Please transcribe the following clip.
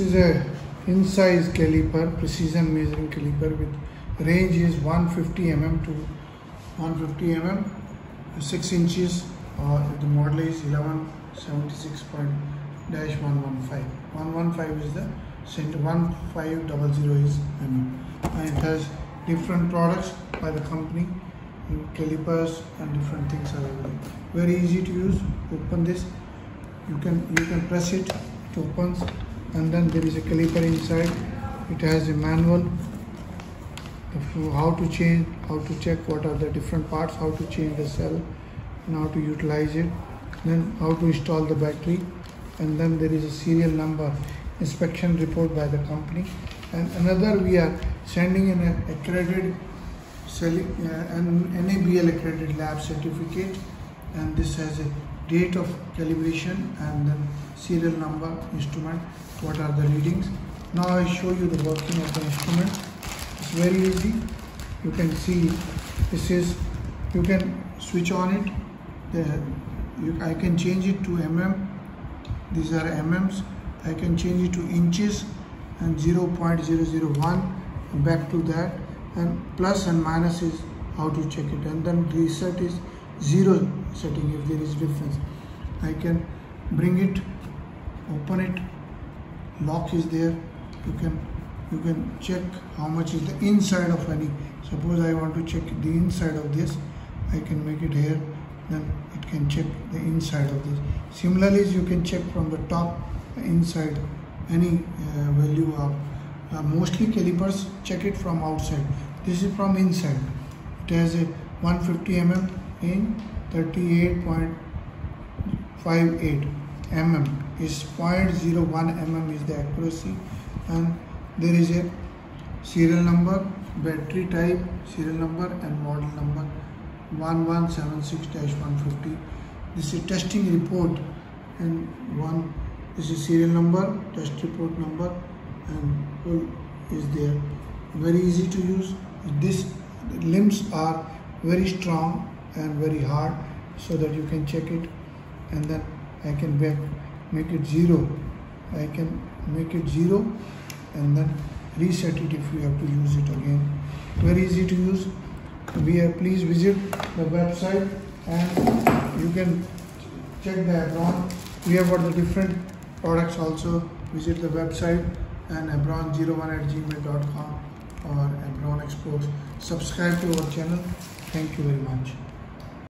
is a Insize caliper, precision measuring caliper with range is 150 mm to 150 mm, 6 inches. Uh, the model is 1176.115. 115 is the center, 1500 is mm. And it has different products by the company, calipers and different things are available. Very easy to use. Open this. You can you can press it. It opens and then there is a caliper inside. It has a manual how to change how to check what are the different parts how to change the cell and how to utilize it. Then how to install the battery. And then there is a serial number inspection report by the company. And another we are sending an accredited uh, an NABL accredited lab certificate. And this has a date of calibration and then serial number instrument what are the readings. Now I show you the working of the instrument. It's very easy. You can see this is you can switch on it. The, you, I can change it to mm. These are mm's I can change it to inches and 0.001 back to that. And plus and minus is how to check it. And then reset is zero setting if there is difference. I can bring it open it lock is there. You can you can check how much is the inside of any suppose I want to check the inside of this I can make it here then it can check the inside of this. Similarly you can check from the top inside any uh, value of uh, mostly calipers check it from outside. This is from inside. It has a 150 mm in 38.58 mm. Is 0.01 mm is the accuracy. And there is a serial number battery type serial number and model number. 1176-150 this is testing report. And one this is serial number test report number and full is there. Very easy to use. This limbs are very strong and very hard so that you can check it. And then I can make it zero. I can make it zero and then reset it if you have to use it again. Very easy to use. We have please visit the website and you can check the Abron we have got the different products also. Visit the website and abron01 at gmail.com or abron exports. Subscribe to our channel. Thank you very much